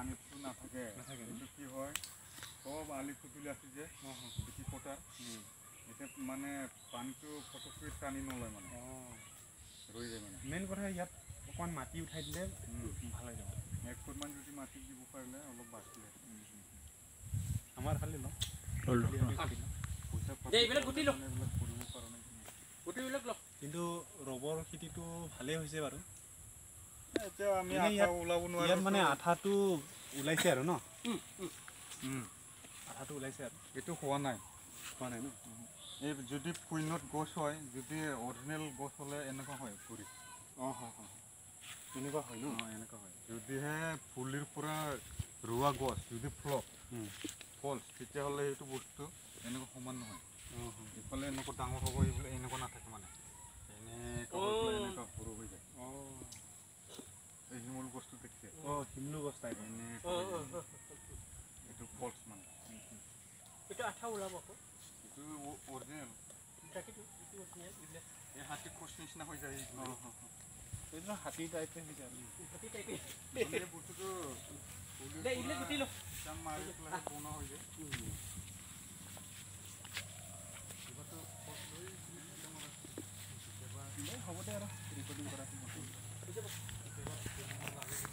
পানীটো নাথাকে? এইটো কি হয় চব আলি পুতুলি আছে যে বেছি পটাৰ এতিয়া মানে পানীটো ফটককৈ টানি নলয় মানে। ৰৈ যায় মানে। মেইন কথা ইয়াত অকণমান মাটি উঠাই দিলে। ভাল হৈ যাব। এক ফুটমান যদি মাটি দিব পাৰিলে অলপ বাচিলে। আমাৰ খালি লওঁ। কিন্তু ৰবৰ খেতিটো ভালেই হৈছে বাৰু। এতিয়া আমি এনে আঠা ইয়াত- ওলাব নোৱাৰো ইয়াত মানে আঠাটো ওলাইছে আৰু ন? আঠাটো ওলাইছে আৰু। এইটো হোৱা নাই। হোৱা নাই ন? এই যদি কুইনত গছ হয় যদি অৰিজিনেল গছ হ'লে এনেকুৱা হয় পুৰি অঁ হয় হয় তেনেকুৱা হয় ন? এনেকুৱা হয়। যদিহে পুলিৰ পৰা ৰোৱা গছ যদি ফ্লক উম। ফলছ তেতিয়াহ'লে সেইটো বস্তু এনেকুৱা সমান নহয়। ইফালে এনেকুৱা ডাঙৰ হ'ব এইফালে এনেকুৱা নাথাকে মানে। এটা আঠা ওলাব আকৌ। হ'ব দে আৰু